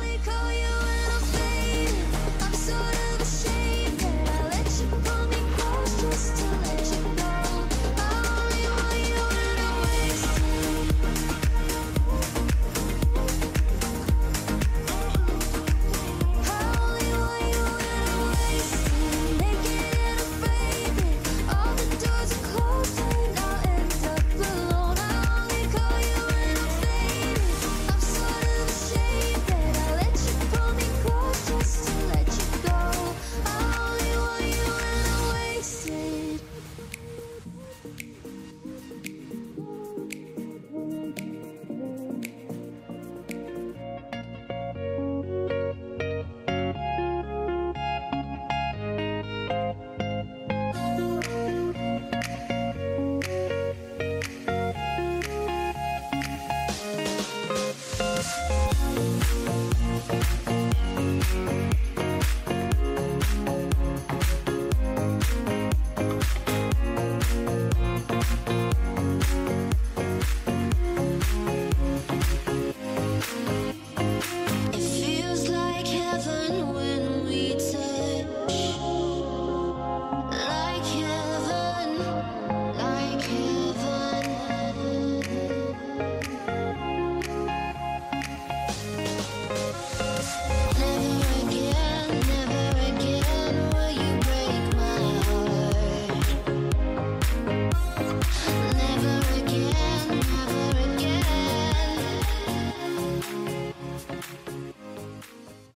only call you.